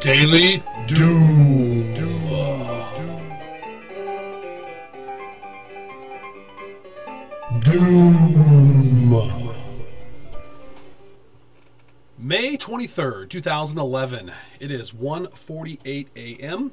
Daily Doom. Doom. May 23rd, 2011. It is 1:48 a.m.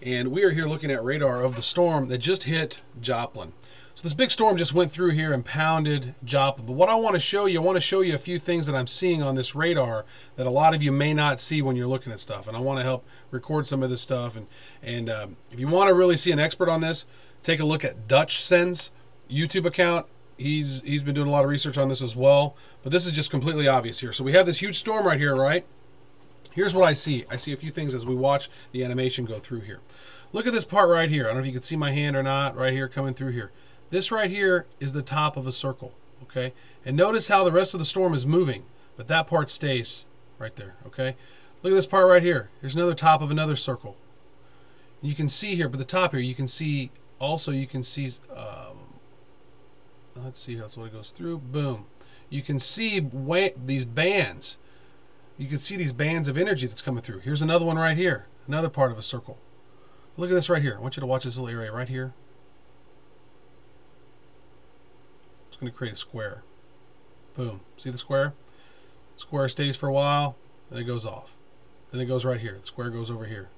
and we are here looking at radar of the storm that just hit Joplin. So this big storm just went through here and pounded Joplin. But what I want to show you, I want to show you a few things that I'm seeing on this radar that a lot of you may not see when you're looking at stuff. And I want to help record some of this stuff. And and um, if you want to really see an expert on this, take a look at Dutchsinse's YouTube account he's he's been doing a lot of research on this as well. But this is just completely obvious here. So we have this huge storm right here, right? Here's what I see. I see a few things as we watch the animation go through here. Look at this part right here. I don't know if you can see my hand or not right here coming through here. This right here is the top of a circle, okay? And notice how the rest of the storm is moving, but that part stays right there, okay? Look at this part right here. Here's another top of another circle. You can see here, but the top here, you can see, also you can see um, let's see that's what it goes through boom you can see these bands you can see these bands of energy that's coming through here's another one right here another part of a circle look at this right here I want you to watch this little area right here it's going to create a square boom see the square square stays for a while then it goes off then it goes right here the square goes over here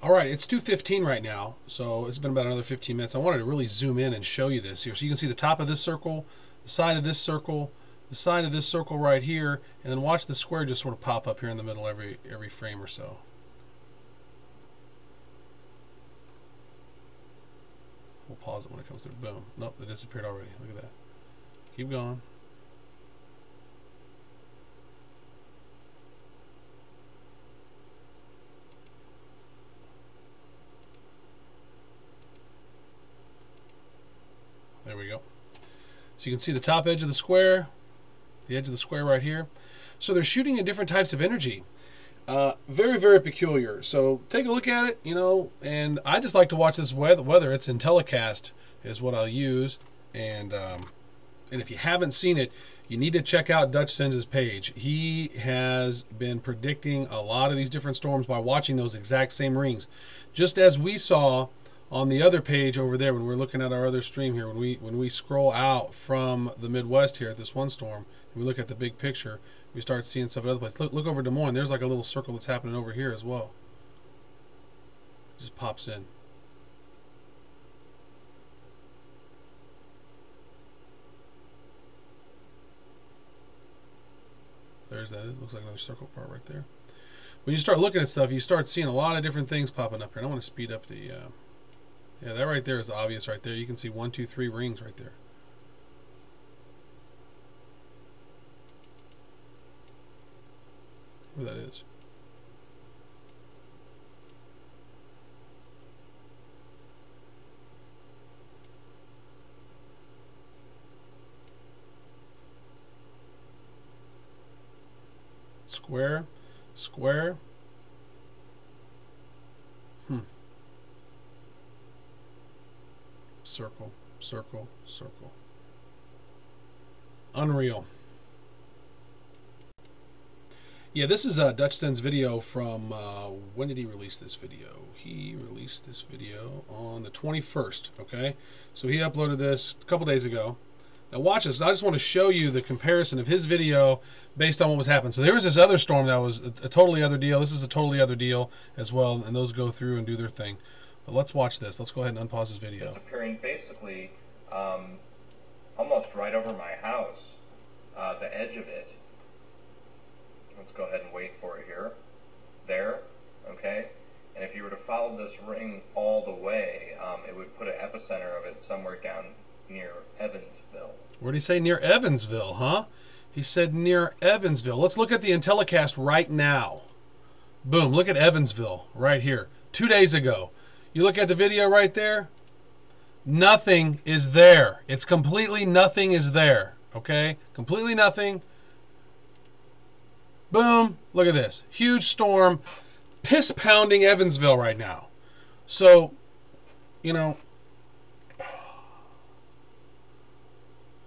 all right, it's 2.15 right now, so it's been about another 15 minutes. I wanted to really zoom in and show you this here. So you can see the top of this circle, the side of this circle, the side of this circle right here, and then watch the square just sort of pop up here in the middle every, every frame or so. Pause it when it comes through. Boom. Nope, it disappeared already. Look at that. Keep going. There we go. So you can see the top edge of the square, the edge of the square right here. So they're shooting in different types of energy. Uh, very, very peculiar. So take a look at it, you know, and I just like to watch this weather. Whether it's Intellicast is what I'll use. And, um, and if you haven't seen it, you need to check out Dutch Dutchsinse's page. He has been predicting a lot of these different storms by watching those exact same rings. Just as we saw on the other page over there when we're looking at our other stream here when we when we scroll out from the Midwest here at this one storm we look at the big picture we start seeing stuff at other places. Look, look over Des Moines. There's like a little circle that's happening over here as well. Just pops in. There's that. It looks like another circle part right there. When you start looking at stuff you start seeing a lot of different things popping up here and I want to speed up the uh, yeah, that right there is obvious right there. You can see one, two, three rings right there. Where that is. Square, square. Hmm circle, circle, circle. Unreal. Yeah, this is uh, Dutchsinse's video from, uh, when did he release this video? He released this video on the 21st, okay? So he uploaded this a couple days ago. Now watch this. I just want to show you the comparison of his video based on what was happening. So there was this other storm that was a, a totally other deal. This is a totally other deal as well, and those go through and do their thing. But let's watch this. Let's go ahead and unpause this video. It's appearing basically um, almost right over my house, uh, the edge of it. Let's go ahead and wait for it here. There, okay? And if you were to follow this ring all the way, um, it would put an epicenter of it somewhere down near Evansville. Where did he say near Evansville, huh? He said near Evansville. Let's look at the IntelliCast right now. Boom, look at Evansville right here. Two days ago. You look at the video right there, nothing is there. It's completely nothing is there. Okay? Completely nothing. Boom. Look at this. Huge storm. Piss pounding Evansville right now. So, you know,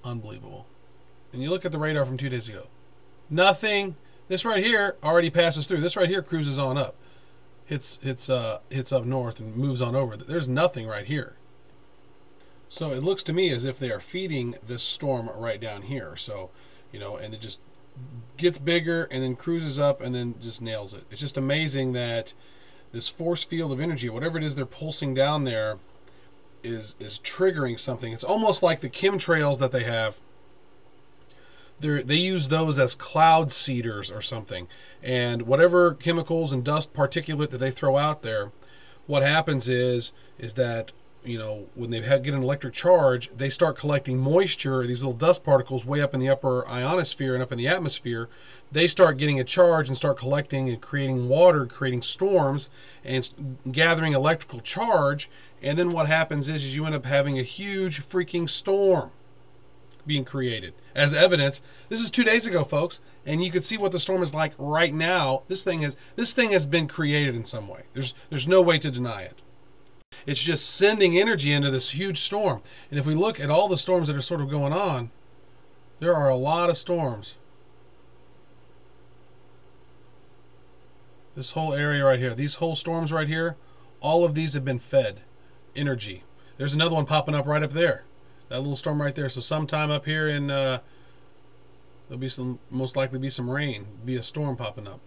unbelievable. And you look at the radar from two days ago. Nothing, This right here already passes through. This right here cruises on up, hits hits uh, hits up north and moves on over. There's nothing right here. So it looks to me as if they are feeding this storm right down here. So, you know, and it just gets bigger and then cruises up and then just nails it. It's just amazing that this force field of energy, whatever it is they're pulsing down there, is is triggering something. It's almost like the chemtrails that they have. They they use those as cloud seeders or something, and whatever chemicals and dust particulate that they throw out there, what happens is is that you know when they get an electric charge, they start collecting moisture, these little dust particles way up in the upper ionosphere and up in the atmosphere. They start getting a charge and start collecting and creating water, creating storms, and gathering electrical charge. And then what happens is, is you end up having a huge freaking storm being created. As evidence, this is two days ago, folks, and you can see what the storm is like right now. This thing has this thing has been created in some way. There's there's no way to deny it. It's just sending energy into this huge storm. And if we look at all the storms that are sort of going on, there are a lot of storms. This whole area right here, these whole storms right here, all of these have been fed energy. There's another one popping up right up there. That little storm right there. So sometime up here in uh, there'll be some most likely be some rain, be a storm popping up.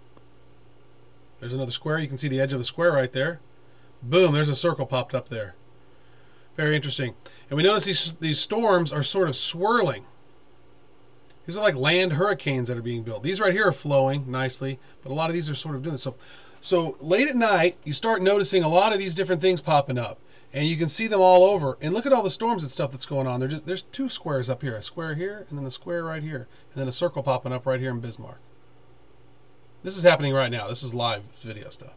There's another square. You can see the edge of the square right there. Boom, there's a circle popped up there. Very interesting. And we notice these these storms are sort of swirling. These are like land hurricanes that are being built. These right here are flowing nicely, but a lot of these are sort of doing this. So so late at night, you start noticing a lot of these different things popping up, and you can see them all over. And look at all the storms and stuff that's going on. There's two squares up here, a square here, and then a square right here, and then a circle popping up right here in Bismarck. This is happening right now. This is live video stuff.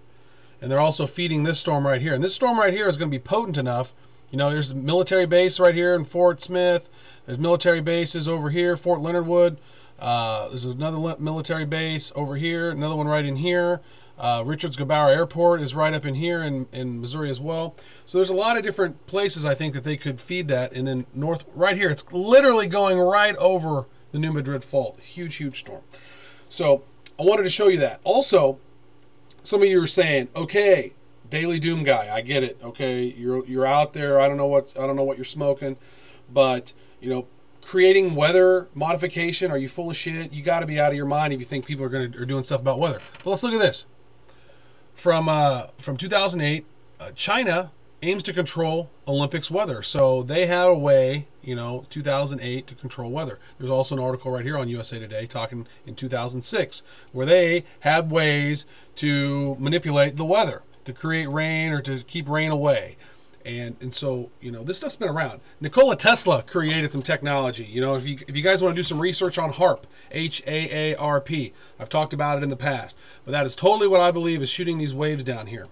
And they're also feeding this storm right here. And this storm right here is going to be potent enough. You know, there's a military base right here in Fort Smith. There's military bases over here, Fort Leonard Wood. Uh, there's another military base over here, another one right in here. Uh, Richards Gebaur Airport is right up in here in, in Missouri as well. So there's a lot of different places I think that they could feed that. And then north, right here, it's literally going right over the New Madrid Fault. Huge, huge storm. So I wanted to show you that. Also, some of you are saying, okay, Daily Doom guy, I get it. Okay, you're you're out there. I don't know what I don't know what you're smoking, but you know, creating weather modification. Are you full of shit? You got to be out of your mind if you think people are going to are doing stuff about weather. But let's look at this from uh, from 2008, uh, China aims to control Olympics weather. So they had a way, you know, 2008 to control weather. There's also an article right here on USA Today talking in 2006 where they had ways to manipulate the weather to create rain or to keep rain away. And, and so you know this stuff's been around. Nikola Tesla created some technology. You know if you if you guys want to do some research on HAARP, H A A R P, I've talked about it in the past. But that is totally what I believe is shooting these waves down here,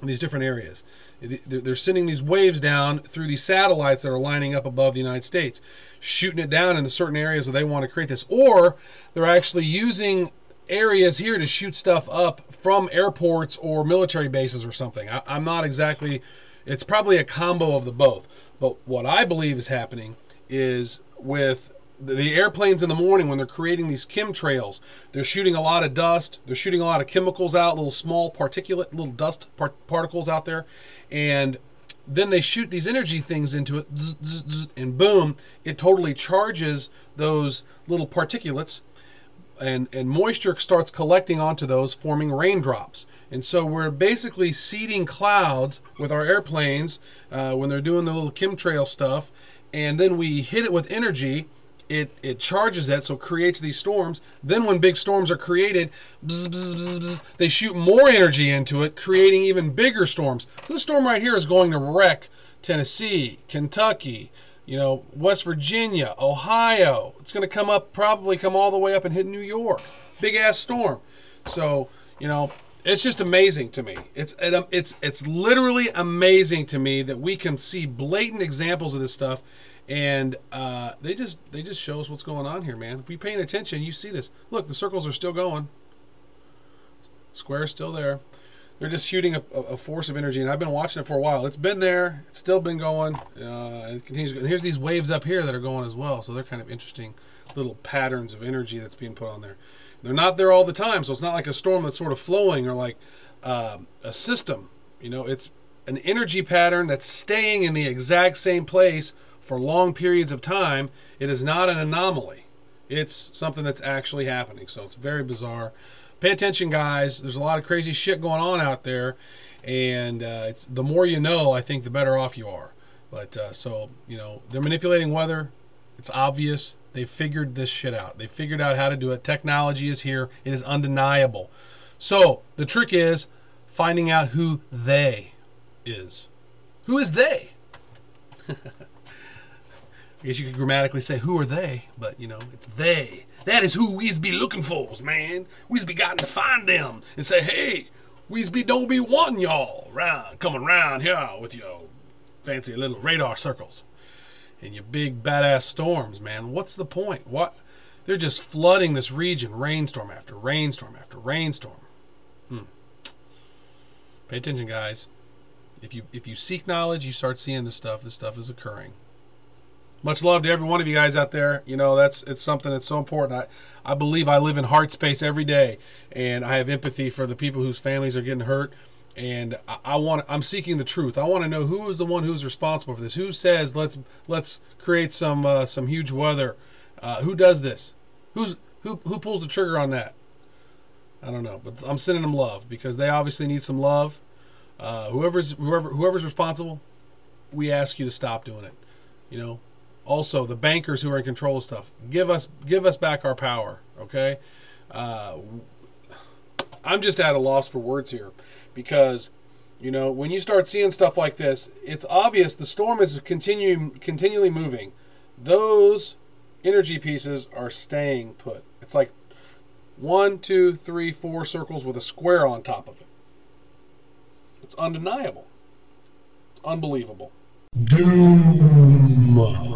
in these different areas. They're sending these waves down through these satellites that are lining up above the United States, shooting it down in the certain areas that they want to create this, or they're actually using areas here to shoot stuff up from airports or military bases or something. I, I'm not exactly it's probably a combo of the both. But what I believe is happening is with the airplanes in the morning when they're creating these chemtrails, they're shooting a lot of dust, they're shooting a lot of chemicals out, little small particulate, little dust particles out there, and then they shoot these energy things into it, zzz, zzz, and boom, it totally charges those little particulates and, and moisture starts collecting onto those, forming raindrops. And so we're basically seeding clouds with our airplanes uh, when they're doing the little chemtrail stuff, and then we hit it with energy. It, it charges that, so creates these storms. Then, when big storms are created, bzz, bzz, bzz, they shoot more energy into it, creating even bigger storms. So, this storm right here is going to wreck Tennessee, Kentucky, you know, West Virginia, Ohio. It's going to come up, probably come all the way up and hit New York. Big ass storm. So, you know, it's just amazing to me. It's it's it's literally amazing to me that we can see blatant examples of this stuff, and uh, they just they just show us what's going on here, man. If we paying attention, you see this. Look, the circles are still going. Square's still there they're just shooting a, a, force of energy, and I've been watching it for a while. It's been there, it's still been going, uh, it continues. Go. Here's these waves up here that are going as well, so they're kind of interesting little patterns of energy that's being put on there. They're not there all the time, so it's not like a storm that's sort of flowing or like uh, a system. You know, it's an energy pattern that's staying in the exact same place for long periods of time. It is not an anomaly. It's something that's actually happening. So it's very bizarre. Pay attention, guys. There's a lot of crazy shit going on out there, and uh, it's the more you know, I think, the better off you are. But uh, so you know, they're manipulating weather. It's obvious. They figured this shit out. They figured out how to do it. Technology is here. It is undeniable. So the trick is finding out who they is. Who is they? I guess you could grammatically say who are they, but you know, it's they. That is who we's be looking for, man. We's be got to find them and say, hey, we's be don't be wanting y'all round, coming round here with your fancy little radar circles and your big badass storms, man. What's the point? What? They're just flooding this region, rainstorm after rainstorm after rainstorm. Hmm. Pay attention, guys. If you if you seek knowledge, you start seeing this stuff. This stuff is occurring. Much love to every one of you guys out there. You know, that's it's something that's so important. I, I believe I live in heart space every day, and I have empathy for the people whose families are getting hurt. And I, I want I'm seeking the truth. I want to know who is the one who's responsible for this. Who says let's let's create some uh, some huge weather? Uh, who does this? Who's who who pulls the trigger on that? I don't know, but I'm sending them love because they obviously need some love. Uh, whoever's whoever whoever's responsible, we ask you to stop doing it. You know, also the bankers who are in control of stuff. Give us give us back our power okay? Uh, i'm just at a loss for words here because you know when you start seeing stuff like this it's obvious the storm is continuing continually moving. Those energy pieces are staying put. It's like one two three four circles with a square on top of it. It's undeniable. It's unbelievable. Doom.